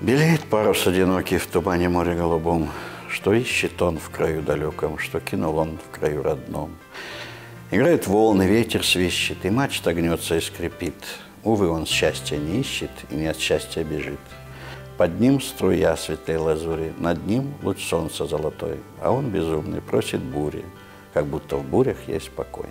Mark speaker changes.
Speaker 1: Белеет парус одинокий в тумане море голубом, Что ищет он в краю далеком, что кинул он в краю родном. Играют волны, ветер свищет, и мачта гнется и скрипит. Увы, он счастья не ищет и не от счастья бежит. Под ним струя светлой лазури, над ним луч солнца золотой, а он безумный просит бури, как будто в бурях есть покой.